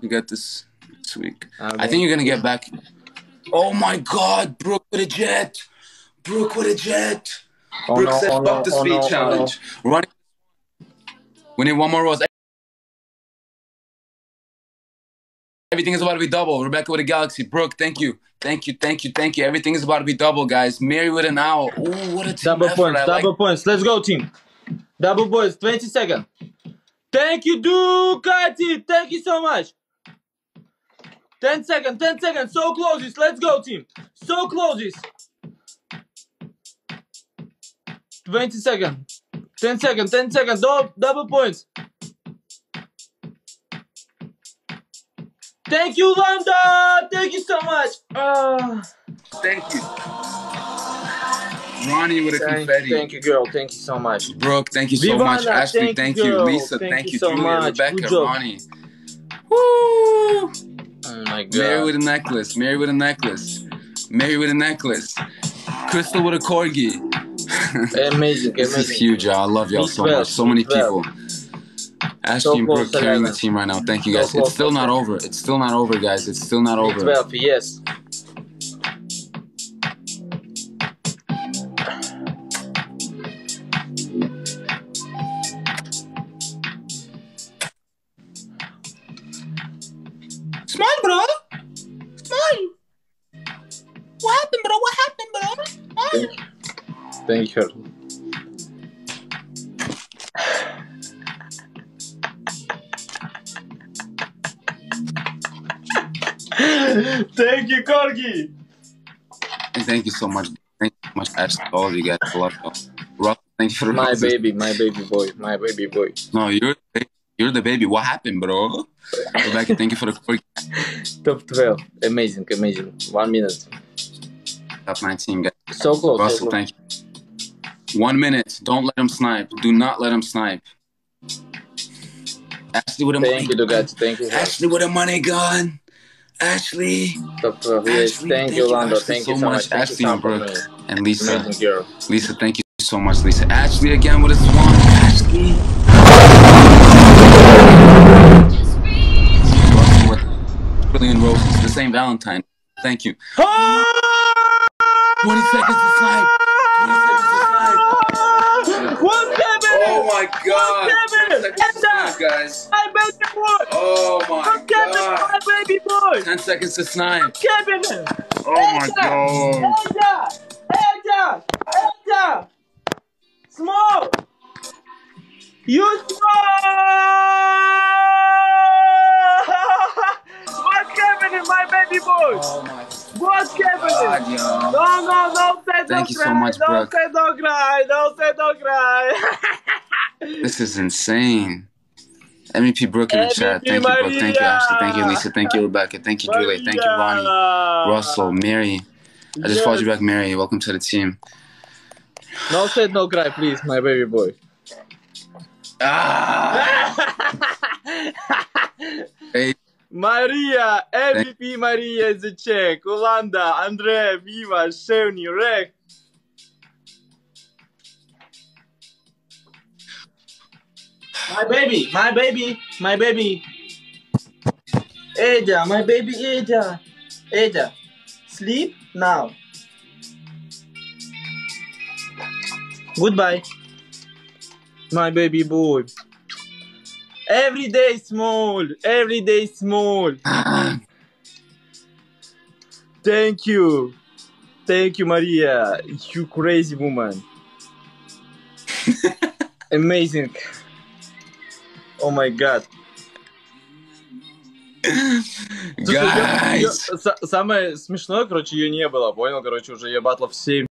You got this this week. I I think you're gonna get back. Oh my God, Brooke with a jet. Brooke with a jet. Oh Brooke no, said, oh "Fuck no, the oh speed no, oh challenge." Running. We need one more rose. Everything is about to be double. Rebecca with a galaxy. Brooke, thank you. Thank you, thank you, thank you. Everything is about to be double, guys. Mary with an owl. Ooh, what a team Double effort. points, I like double points. Let's go, team. Double points, 20 seconds. Thank you, Ducati. Thank you so much. 10 seconds, 10 seconds. So closes. Let's go, team. So closes. 20 seconds. 10 seconds, 10 seconds. Double, double points. Thank you, Lambda. Thank you so much. Ah. Thank you. Ronnie with a thank, confetti. thank you, girl. Thank you so much. Brooke, thank you so Vivana, much. Ashley, thank thank you, girl. Lisa, Thank thank, you you. so Julia, much. Rebecca. Ronnie. Woo! Oh my god. Mary with a necklace. Mary with a necklace. Mary with a necklace. Crystal with a corgi. amazing, this is huge, y'all. I love y'all so much. So many people. Ashley and Brooke carrying the team right now. Thank you guys. It's still not over. It's still not over, guys. It's still not over. 12, yes. Smile, bro. Smile. What happened, bro? What happened, bro? Thank you. Thank you. Thank you, Corgi. Thank you so much. Thank you so much, Ashley. All of you guys. I love y'all. Thank you for My baby, my baby boy, my baby boy. No, you're you're the baby. What happened, bro? Rebecca, thank you for the quick Top 12. Amazing, amazing. One minute. top 19, guys. So close. so Russell, close. thank you. One minute. Don't let him snipe. Do not let him snipe. Ashley with a money Thank you, gun. Thank you. Ashley with a money gun. Ashley Top 12. Yes, Ashley, thank, thank you, Lando. Thank you so much. much. Ashley and Brooke. and Lisa. Lisa, thank you so much, Lisa. Ashley again with a swan. Ashley. With Brilliant roses. The same Valentine. Thank you. 20 seconds to snipe. 20 seconds to snipe. What's happening? Oh my god. Kevin! 10 seconds to snipe, guys. My baby boy! Oh my Kevin, god. my baby boy! 10 seconds to snipe. Kevin! Oh my god. Eja! Eja! Eja! Small! You small! Thank you so cry. much, don't Brooke. say don't cry. Don't say don't cry. This is insane. MVP Brooke in the chat. MVP Thank you, Brooke. Thank you, Ashley. Thank you, Lisa. Thank you, Rebecca. Thank you, Julie. Thank you, Ronnie. Russell, Mary. I just followed you back, Mary. Welcome to the team. No say no cry, please, my baby boy. Ah! Hey, Maria, MVP Maria is a check. Olanda, Andrea, Viva, Shevni, Rek. My baby, my baby, my baby. Eja, my baby Eja. Eja, sleep now. Goodbye. My baby boy. Every day small, every day small. Thank you. Thank you, Maria. You crazy woman. Amazing. Oh my god. Слушай, Guys! са- самое смешное, короче, ее не было, понял? Короче, уже я батлов 7